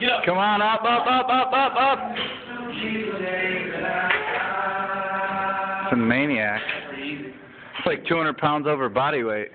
Get up. Come on, up, up, up, up, up, up. It's a maniac. It's like 200 pounds over body weight.